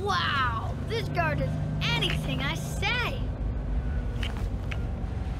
Wow, this guard does anything I say.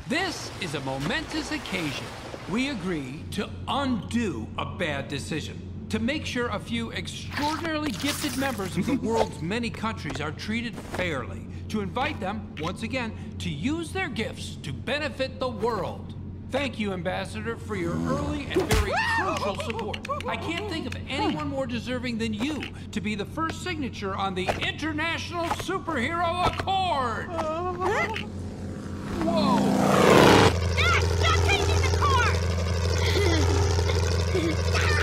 This is a momentous occasion. We agree to undo a bad decision. To make sure a few extraordinarily gifted members of the world's many countries are treated fairly. To invite them, once again, to use their gifts to benefit the world. Thank you, Ambassador, for your early and very crucial support. I can't think of anyone more deserving than you to be the first signature on the International Superhero Accord. Whoa!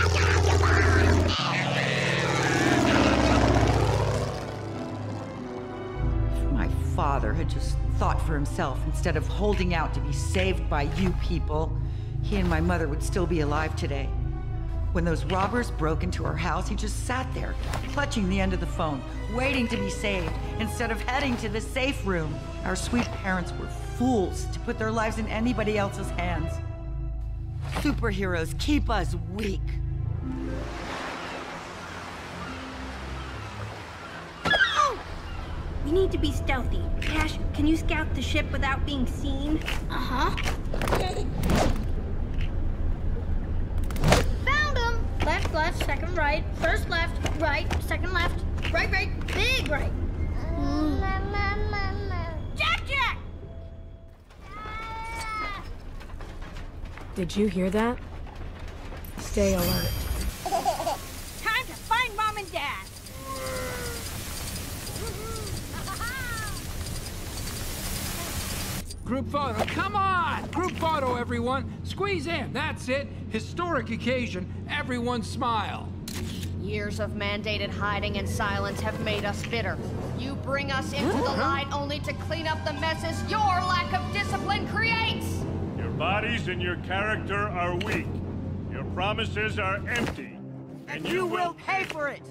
Father had just thought for himself instead of holding out to be saved by you people, he and my mother would still be alive today. When those robbers broke into our house, he just sat there, clutching the end of the phone, waiting to be saved, instead of heading to the safe room. Our sweet parents were fools to put their lives in anybody else's hands. Superheroes keep us weak. We need to be stealthy. Cash, can you scout the ship without being seen? Uh-huh. Found him! Left, left, second right, first left, right, second left, right, right, big right. Jack, Jack! Did you hear that? Stay alert. Time to find Mom and Dad. Group photo, come on! Group photo, everyone! Squeeze in, that's it. Historic occasion, everyone smile. Years of mandated hiding and silence have made us bitter. You bring us into the uh-huh. light only to clean up the messes your lack of discipline creates! Your bodies and your character are weak. Your promises are empty. And you will pay for it.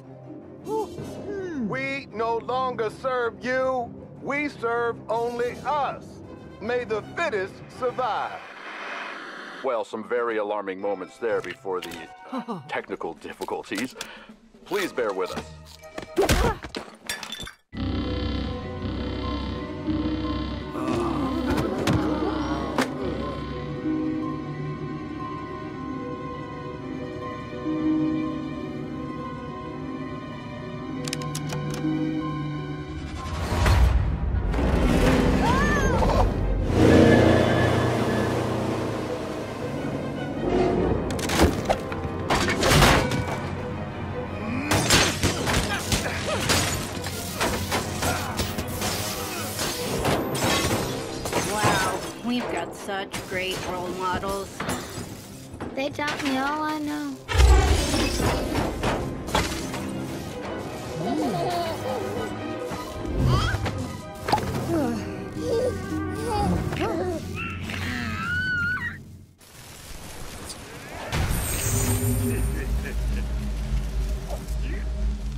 We no longer serve you. We serve only us. May the fittest survive. Well, some very alarming moments there before the uh, technical difficulties. Please bear with us. Got such great role models. They taught me all I know.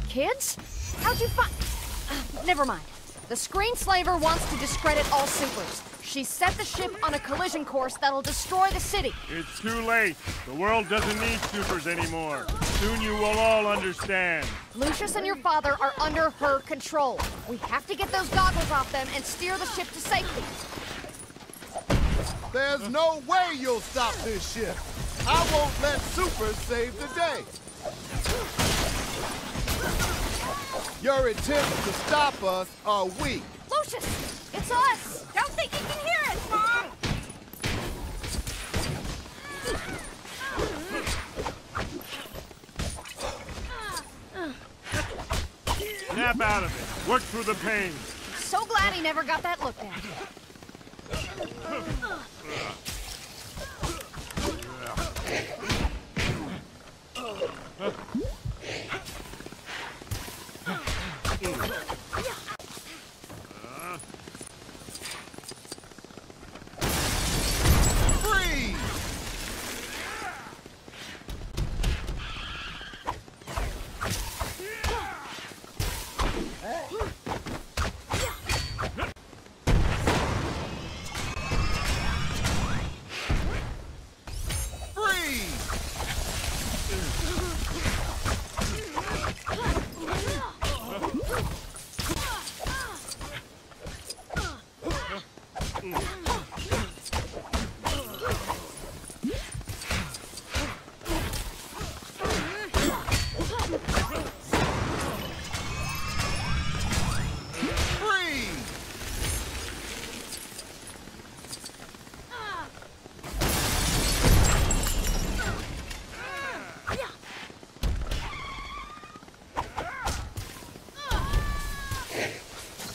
Kids? How'd you find. Uh, never mind. The screenslaver wants to discredit all supers. She set the ship on a collision course that'll destroy the city. It's too late. The world doesn't need supers anymore. Soon you will all understand. Lucius and your father are under her control. We have to get those goggles off them and steer the ship to safety. There's no way you'll stop this ship. I won't let supers save the day. Your attempts to stop us are weak. Lucius, it's us! Don't think he can hear us, Mom! Snap out of it. Work through the pain. So glad he never got that looked at.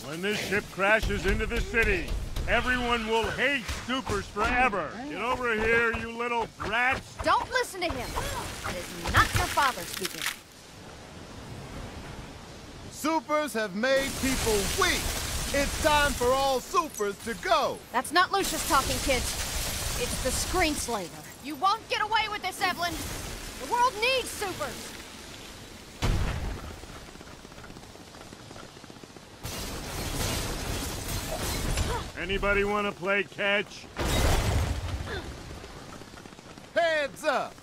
When this ship crashes into the city, everyone will hate supers forever. Get over here, you little brats. Don't listen to him. That is not your father speaking. Supers have made people weak. It's time for all supers to go. That's not Lucius talking, kids. It's the screenslaver. You won't get away with this, Evelyn. The world needs supers. Anybody want to play catch? Heads up.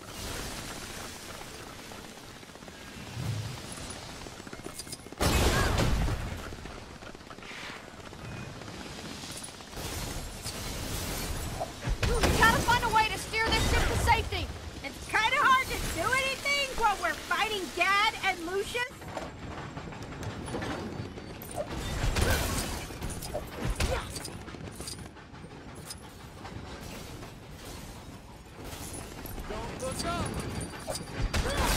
Don't look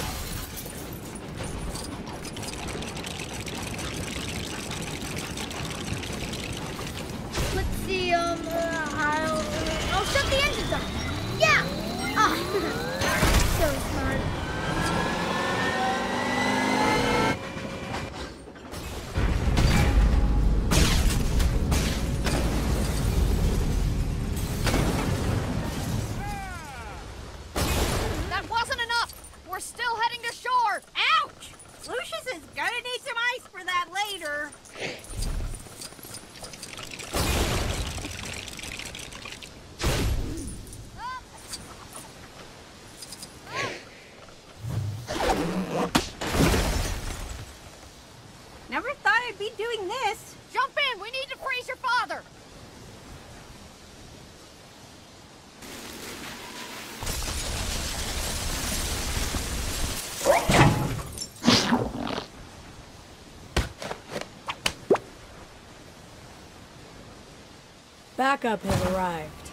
Backup has arrived.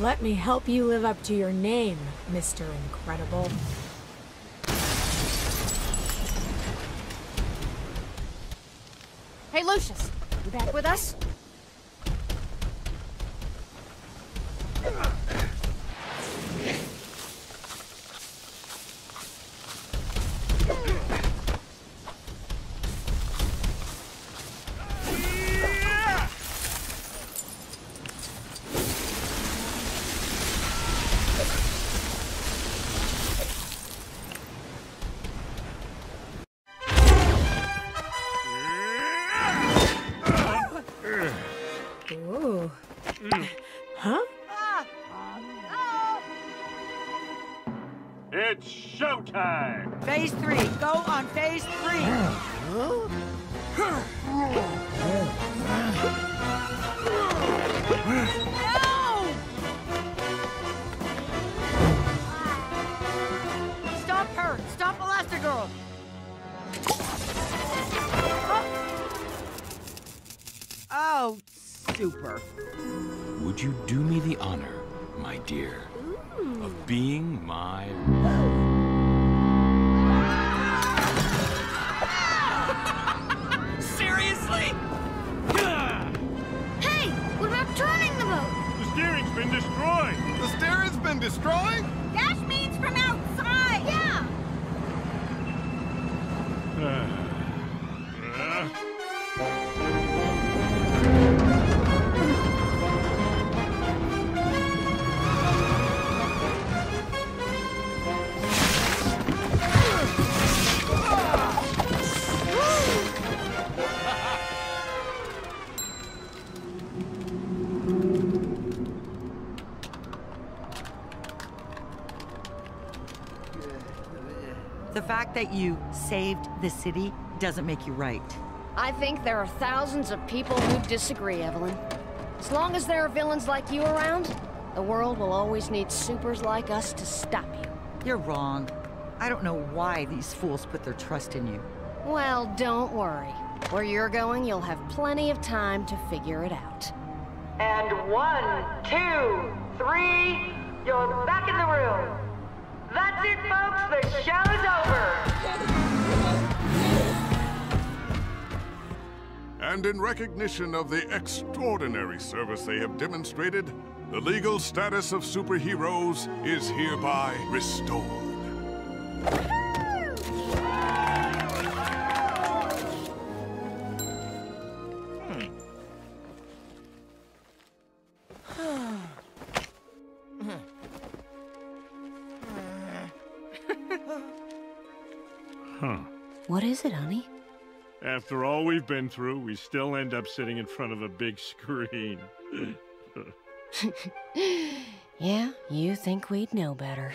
Let me help you live up to your name, Mr. Incredible. Hey, Lucius. You back with us? Phase three. Go on phase three. Stop her! Stop Elastigirl! Oh, super. Would you do me the honor, my dear, of being my. The fact that you saved the city doesn't make you right. I think there are thousands of people who disagree, Evelyn. As long as there are villains like you around, the world will always need supers like us to stop you. You're wrong. I don't know why these fools put their trust in you. Well, don't worry. Where you're going, you'll have plenty of time to figure it out. And one, two, three, you're back in the room. That's it, folks. The show's over. And in recognition of the extraordinary service they have demonstrated, the legal status of superheroes is hereby restored. Is it, honey? After all we've been through, we still end up sitting in front of a big screen. yeah, you think we'd know better.